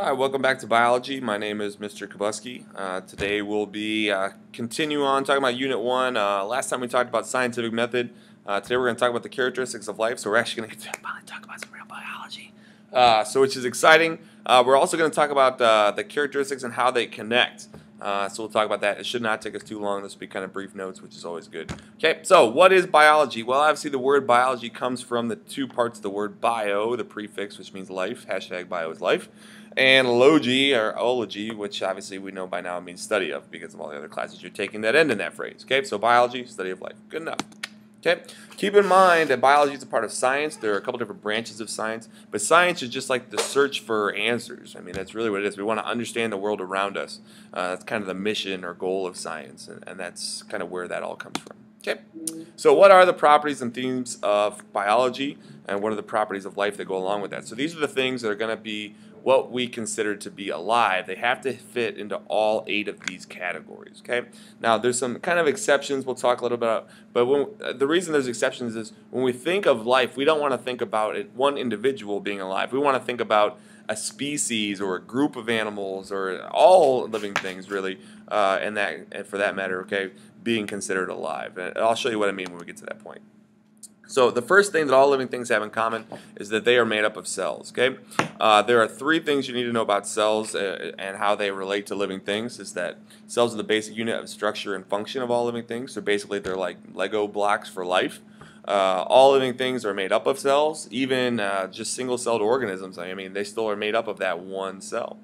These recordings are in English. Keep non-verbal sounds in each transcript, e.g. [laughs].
Hi, welcome back to biology. My name is Mr. Kubuske. Uh, today we'll be uh, continue on talking about Unit 1. Uh, last time we talked about scientific method. Uh, today we're going to talk about the characteristics of life, so we're actually going to to finally talk about some real biology. Uh, so which is exciting. Uh, we're also going to talk about the characteristics and how they connect. So we'll talk about that. It should not take us too long. This will be kind of brief notes, which is always good. Okay, so what is biology? Well, obviously the word biology comes from the two parts of the word bio, the prefix, which means life, hashtag bio is life, and logi, or ology, which obviously we know by now means study of, because of all the other classes you're taking that end in that phrase. Okay, so biology, study of life. Good enough. Okay, keep in mind that biology is a part of science. There are a couple different branches of science, but science is just like the search for answers. I mean, that's really what it is. We want to understand the world around us. Uh, that's kind of the mission or goal of science, and, and that's kind of where that all comes from. Okay, so what are the properties and themes of biology, and what are the properties of life that go along with that? So these are the things that are going to be what we consider to be alive. They have to fit into all eight of these categories. Okay. Now there's some kind of exceptions we'll talk a little bit about, but when, uh, the reason there's exceptions is when we think of life, we don't want to think about it, one individual being alive. We want to think about a species or a group of animals or all living things really, uh, and that and for that matter, okay, being considered alive. And I'll show you what I mean when we get to that point. So the first thing that all living things have in common is that they are made up of cells. Okay, uh, there are three things you need to know about cells uh, and how they relate to living things. Is that cells are the basic unit of structure and function of all living things. So basically, they're like Lego blocks for life. Uh, all living things are made up of cells, even uh, just single-celled organisms. I mean, they still are made up of that one cell.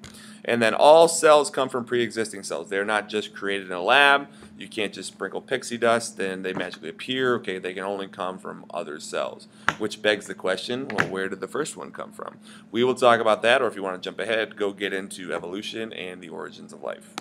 And then all cells come from pre-existing cells. They're not just created in a lab. You can't just sprinkle pixie dust and they magically appear. Okay, they can only come from other cells, which begs the question, well, where did the first one come from? We will talk about that, or if you want to jump ahead, go get into evolution and the origins of life.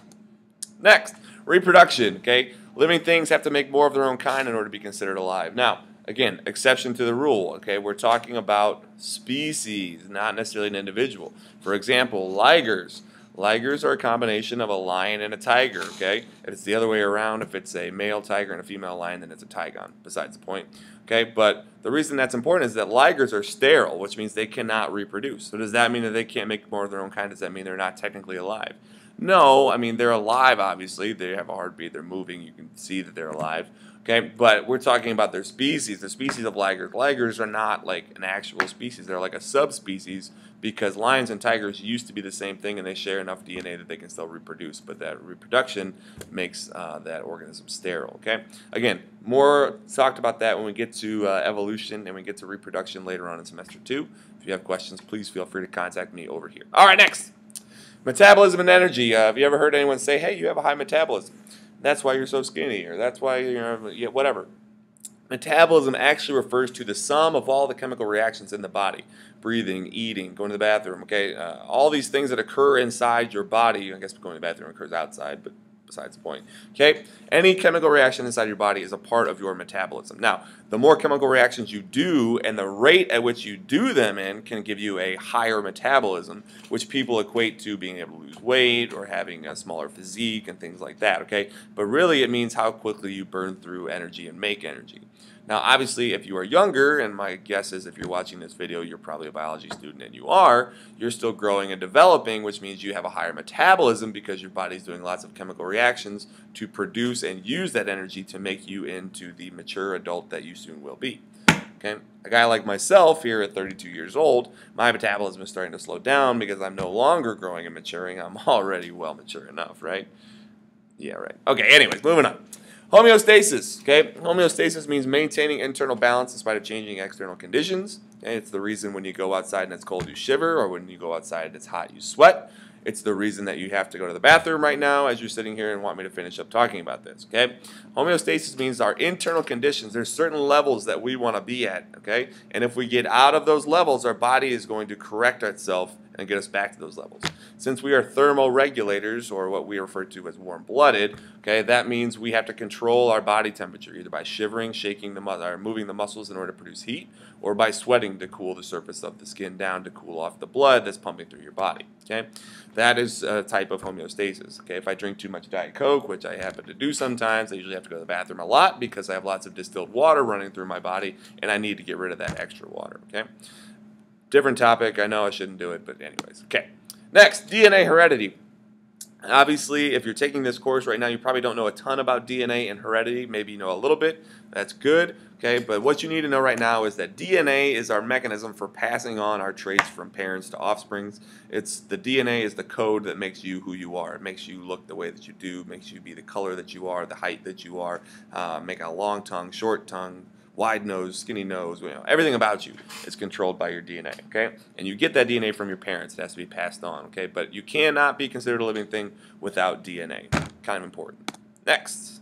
Next, reproduction. Okay, living things have to make more of their own kind in order to be considered alive. Now, again, exception to the rule. Okay, we're talking about species, not necessarily an individual. For example, ligers Ligers are a combination of a lion and a tiger, okay? If it's the other way around, if it's a male tiger and a female lion, then it's a tigon, besides the point. Okay, but the reason that's important is that ligers are sterile, which means they cannot reproduce. So does that mean that they can't make more of their own kind? Does that mean they're not technically alive? No, I mean, they're alive, obviously. They have a heartbeat, they're moving, you can see that they're alive. Okay, but we're talking about their species, the species of ligers. Ligers are not like an actual species, they're like a subspecies because lions and tigers used to be the same thing and they share enough DNA that they can still reproduce, but that reproduction makes uh, that organism sterile. Okay, again, more talked about that when we get to uh, evolution and we get to reproduction later on in semester two. If you have questions, please feel free to contact me over here. All right, next. Metabolism and energy. Uh, have you ever heard anyone say, hey, you have a high metabolism? That's why you're so skinny, or that's why you're, yeah, whatever. Metabolism actually refers to the sum of all the chemical reactions in the body breathing, eating, going to the bathroom, okay? Uh, all these things that occur inside your body, I guess going to the bathroom occurs outside, but besides the point. Okay? Any chemical reaction inside your body is a part of your metabolism. Now, the more chemical reactions you do and the rate at which you do them in can give you a higher metabolism, which people equate to being able to lose weight or having a smaller physique and things like that, okay? But really it means how quickly you burn through energy and make energy. Now, obviously, if you are younger, and my guess is if you're watching this video, you're probably a biology student, and you are, you're still growing and developing, which means you have a higher metabolism because your body's doing lots of chemical reactions to produce and use that energy to make you into the mature adult that you soon will be. Okay? A guy like myself here at 32 years old, my metabolism is starting to slow down because I'm no longer growing and maturing. I'm [laughs] already well mature enough, right? Yeah, right. Okay, anyways, moving on. Homeostasis, okay? Homeostasis means maintaining internal balance in spite of changing external conditions. Okay? It's the reason when you go outside and it's cold, you shiver, or when you go outside and it's hot, you sweat. It's the reason that you have to go to the bathroom right now as you're sitting here and want me to finish up talking about this, okay? Homeostasis means our internal conditions. There's certain levels that we want to be at, okay? And if we get out of those levels, our body is going to correct itself and get us back to those levels. Since we are thermoregulators, or what we refer to as warm-blooded, okay, that means we have to control our body temperature either by shivering, shaking the or moving the muscles in order to produce heat, or by sweating to cool the surface of the skin down to cool off the blood that's pumping through your body. Okay, that is a type of homeostasis. Okay, if I drink too much Diet Coke, which I happen to do sometimes, I usually have to go to the bathroom a lot because I have lots of distilled water running through my body, and I need to get rid of that extra water. Okay. Different topic. I know I shouldn't do it, but anyways. Okay. Next, DNA heredity. Obviously, if you're taking this course right now, you probably don't know a ton about DNA and heredity. Maybe you know a little bit. That's good. Okay, but what you need to know right now is that DNA is our mechanism for passing on our traits from parents to offsprings. It's the DNA is the code that makes you who you are. It makes you look the way that you do, makes you be the color that you are, the height that you are, uh, make a long tongue, short tongue, wide nose, skinny nose, you know, everything about you is controlled by your DNA, okay? And you get that DNA from your parents. It has to be passed on, okay? But you cannot be considered a living thing without DNA. Kind of important. Next.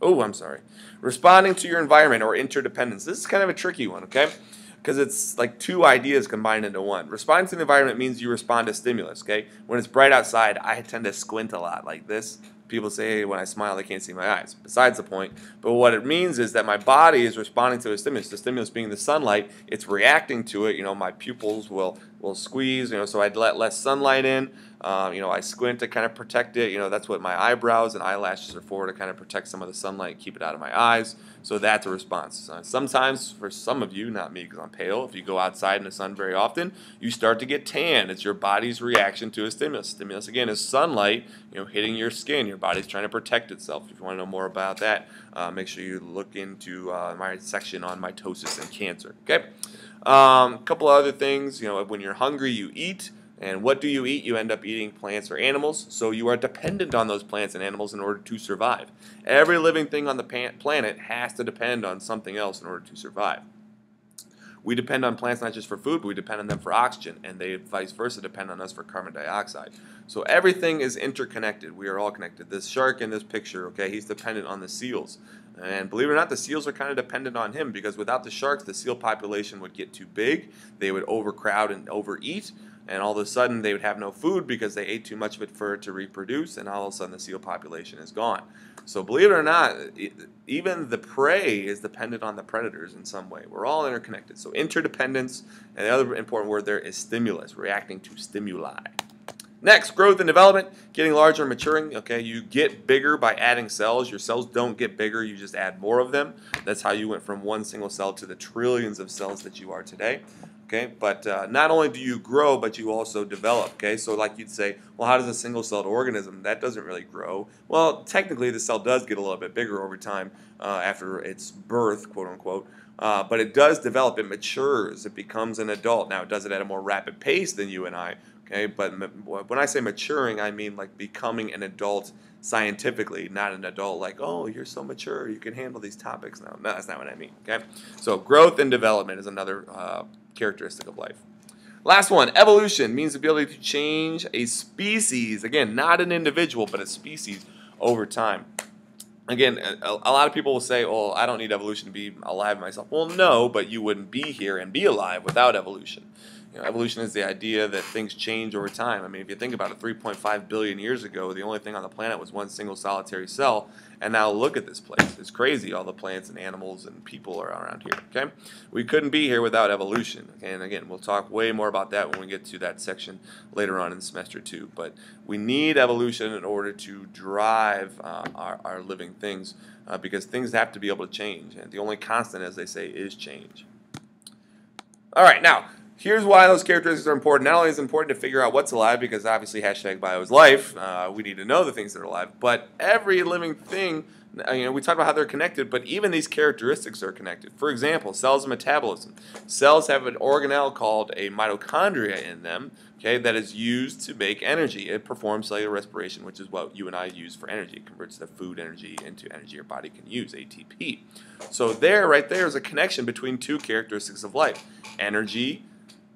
Oh, I'm sorry. Responding to your environment or interdependence. This is kind of a tricky one, okay? Because it's like two ideas combined into one. Responding to the environment means you respond to stimulus, okay? When it's bright outside, I tend to squint a lot like this people say hey, when I smile, they can't see my eyes. Besides the point. But what it means is that my body is responding to a stimulus. The stimulus being the sunlight, it's reacting to it. You know, my pupils will will squeeze. You know, so I'd let less sunlight in. Um, you know, I squint to kind of protect it. You know, that's what my eyebrows and eyelashes are for to kind of protect some of the sunlight, keep it out of my eyes. So that's a response. Uh, sometimes, for some of you, not me because I'm pale, if you go outside in the sun very often, you start to get tan. It's your body's reaction to a stimulus. Stimulus, again, is sunlight, you know, hitting your skin. Your body's trying to protect itself. If you want to know more about that, uh, make sure you look into uh, my section on mitosis and cancer. Okay. A um, couple other things, you know, when you're hungry, you eat. And what do you eat? You end up eating plants or animals, so you are dependent on those plants and animals in order to survive. Every living thing on the planet has to depend on something else in order to survive. We depend on plants not just for food, but we depend on them for oxygen, and they vice versa depend on us for carbon dioxide. So everything is interconnected. We are all connected. This shark in this picture, okay, he's dependent on the seals. And believe it or not, the seals are kind of dependent on him because without the sharks, the seal population would get too big. They would overcrowd and overeat and all of a sudden they would have no food because they ate too much of it for it to reproduce, and all of a sudden the seal population is gone. So believe it or not, even the prey is dependent on the predators in some way. We're all interconnected. So interdependence, and the other important word there is stimulus, reacting to stimuli. Next, growth and development, getting larger and maturing. Okay, you get bigger by adding cells. Your cells don't get bigger, you just add more of them. That's how you went from one single cell to the trillions of cells that you are today. Okay, but uh, not only do you grow, but you also develop. Okay, so like you'd say, well, how does a single-celled organism that doesn't really grow? Well, technically, the cell does get a little bit bigger over time uh, after its birth, quote unquote. Uh, but it does develop. It matures. It becomes an adult. Now, it does it at a more rapid pace than you and I. Okay, but when I say maturing, I mean like becoming an adult scientifically, not an adult like, oh, you're so mature, you can handle these topics now. No, that's not what I mean. Okay, so growth and development is another uh, characteristic of life. Last one, evolution means the ability to change a species. Again, not an individual, but a species over time. Again, a, a lot of people will say, well, I don't need evolution to be alive myself." Well, no, but you wouldn't be here and be alive without evolution. You know, evolution is the idea that things change over time. I mean, if you think about it, 3.5 billion years ago, the only thing on the planet was one single solitary cell, and now look at this place. It's crazy, all the plants and animals and people are around here, okay? We couldn't be here without evolution, okay? And again, we'll talk way more about that when we get to that section later on in semester two. But we need evolution in order to drive uh, our, our living things uh, because things have to be able to change. And the only constant, as they say, is change. All right, now, Here's why those characteristics are important. Not only is it important to figure out what's alive, because obviously hashtag bio is life, uh, we need to know the things that are alive, but every living thing, uh, you know, we talk about how they're connected, but even these characteristics are connected. For example, cells and metabolism. Cells have an organelle called a mitochondria in them, okay, that is used to make energy. It performs cellular respiration, which is what you and I use for energy. It converts the food energy into energy your body can use, ATP. So there, right there is a connection between two characteristics of life. Energy,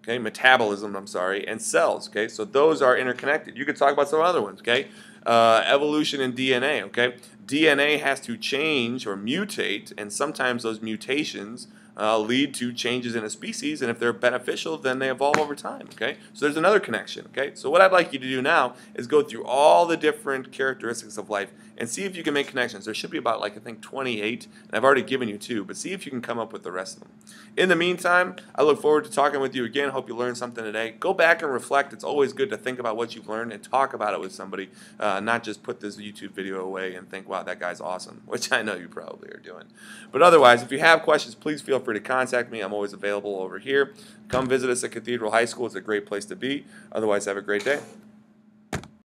okay, metabolism, I'm sorry, and cells, okay? So those are interconnected. You could talk about some other ones, okay? Uh, evolution and DNA, okay? DNA has to change or mutate, and sometimes those mutations uh, lead to changes in a species, and if they're beneficial, then they evolve over time, okay? So there's another connection, okay? So what I'd like you to do now is go through all the different characteristics of life and see if you can make connections. There should be about, like, I think 28, and I've already given you two, but see if you can come up with the rest of them. In the meantime, I look forward to talking with you again. Hope you learned something today. Go back and reflect. It's always good to think about what you've learned and talk about it with somebody, uh, not just put this YouTube video away and think, wow, that guy's awesome, [laughs] which I know you probably are doing. But otherwise, if you have questions, please feel free to contact me. I'm always available over here. Come visit us at Cathedral High School. It's a great place to be. Otherwise, have a great day.